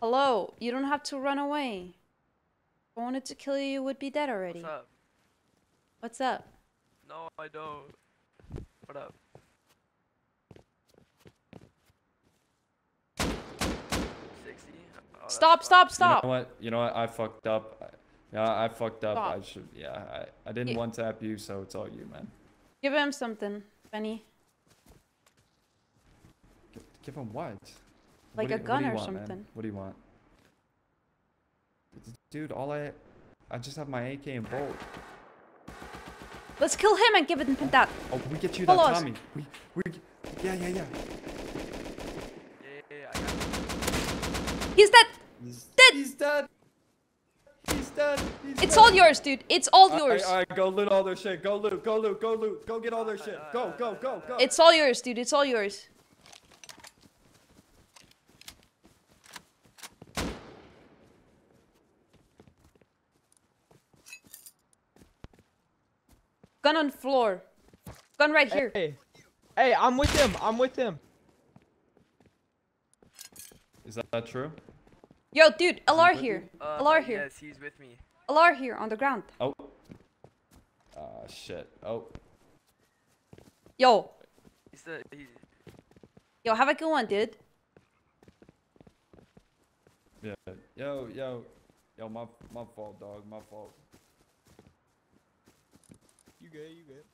Hello, you don't have to run away. If I wanted to kill you, you would be dead already. What's up? What's up? No, I don't. What up? Sixty. Oh, that's Stop, fine. stop, You stop. know what? You know what? I fucked up. I- Yeah, I fucked up. Stop. I should. Yeah, I, I didn't Yeah. one tap you, so it's all you, man. Give him something, Benny. Give, give him what? Like do a you- gun or want, man? something. What do you want? Dude, all I, I just have my AK and bolt. Let's kill him and give it that. Oh, oh, we get you Follow that us. Tommy. We, we, yeah, yeah, yeah. Yeah, yeah, yeah, He's dead. He's Dead. He's dead. He's dead. He's It's dead. all yours, dude. It's all All yours. right, all right, go loot all their shit. Go loot, go loot, go loot. Go get all their shit. Go, go, go, go. It's all yours, dude. It's all yours. Gun on floor. Gun right here. Hey, hey, I'm with him. I'm with him. Is that that true? Yo, dude, LR here. Uh, LR here. Yes, he's with me. LR here on the ground. Oh. Ah, shit. Oh. Yo, He's the. He, yo, have a good one, dude. Yeah. Yo, yo, yo. My, my fault, dog. My fault. You good? You good?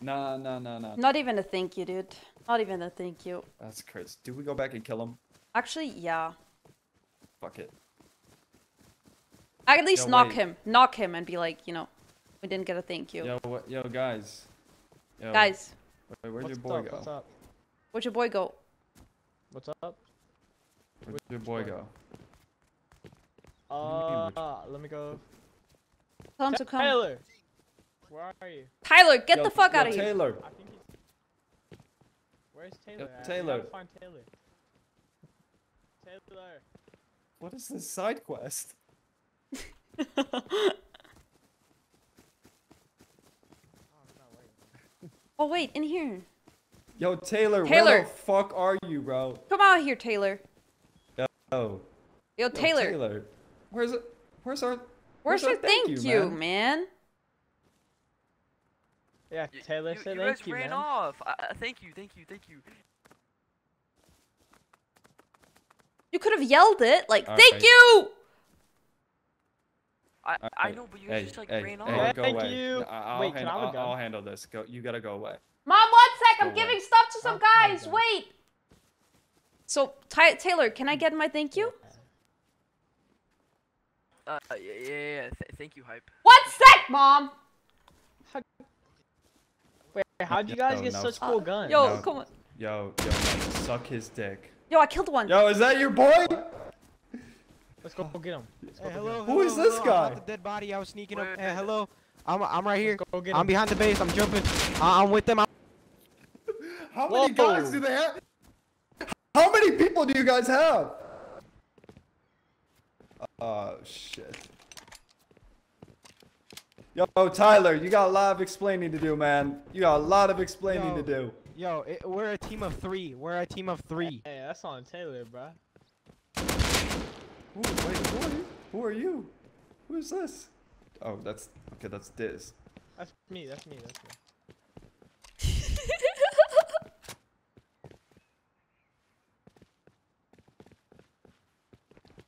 Nah, nah, nah, nah. Not even a thank you, dude. Not even a thank you. That's crazy. Do we go back and kill him? Actually, yeah. Fuck it. I at least Yo, knock wait. him. Knock him and be like, you know, we didn't get a thank you. Yo, what, yo, guys. Yo, Guys, wait, where'd What's your boy up? go? What's up? where'd your boy go? What's up? Where'd your boy boy? go? Uh, let me go. Tell him to come. Tyler, where are you? Tyler, get Yo, the fuck yo, out of here. Taylor. I think he's. Where's Taylor? at? We Taylor. gotta find Taylor. Taylor. What is this side quest? Oh, he's not waiting. Oh, wait, in here. Yo, Taylor, where the fuck are you, bro? Come out here, Taylor. Yo, Yo, yo, Taylor. Taylor. Where's it? Where's our? Where's your thank, you, man? man? Yeah, Taylor you, said you thank guys you, ran man. off. Uh, thank you, thank you, thank you. You could have yelled it, like, All thank right. you! I I know, but you Hey, just like hey, ran hey, off. go Thank away. you. I- I'll, Wait, can hand- I have a I'll. I'll handle this. Go. You gotta go away. Mom, one sec, I'm Go giving stuff to some my guys, wait! So, Ty- Taylor, can I get my thank you? Uh, yeah, yeah, yeah. Th thank you, hype. One sec, Mom! Wait, how'd you guys Yo, get no. such Uh, cool guns? Yo, No. come on. Yo, yo, man, suck his dick. Yo, I killed one. Yo, is that your boy? Let's go get him. Let's Hey, get hello, him. Who is hello, this hello, I'm guy? the dead body. I was sneaking Wait, up. Hey, hello. I'm I'm right here. Go get I'm behind the base. I'm jumping. I- I'm with them. I'm How many guys do they have? How many people do you guys have? Oh shit. Yo, Tyler, you got a lot of explaining to do, man. You got a lot of explaining to do. Yo, it, we're a team of three. We're a team of three. Hey, that's on Taylor, bro. Ooh, wait, who are you? Who are you? Who is this? Oh, that's okay. That's Diz. That's me. That's me. That's me.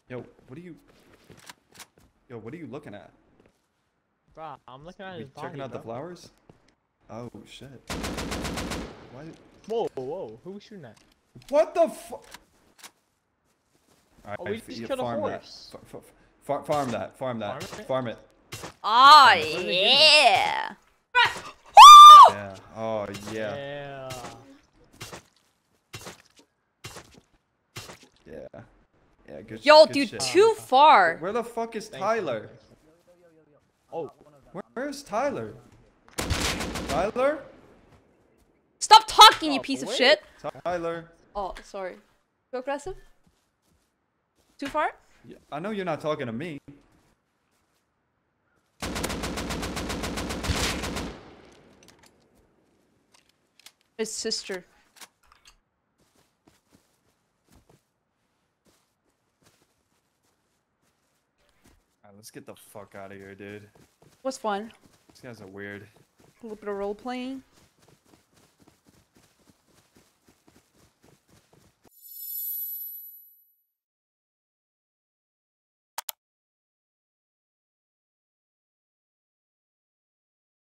Yo, what are you? Yo, what are you looking at? Bro, I'm looking at You his body. checking out the flowers? Oh shit. Why? Whoa, whoa, who we shooting at? What the fu- Alright, Oh, we f- just killed a farm that. horse. F- f- far- farm that. Farm that. Farm it? Farm it. Oh, What are they giving me? yeah! Yeah. Oh yeah. Yeah. Yeah. Yeah. Good. Yo, good dude, shit. too far. Where the fuck is Tyler? Oh, Where, where's Tyler? Tyler? Stop talking, you Oh, piece of shit! Tyler? Oh, sorry. Too aggressive? Too far? Yeah, I know you're not talking to me. His sister. Let's get the fuck out of here, dude. Was fun. These guys are weird. A little bit of role playing.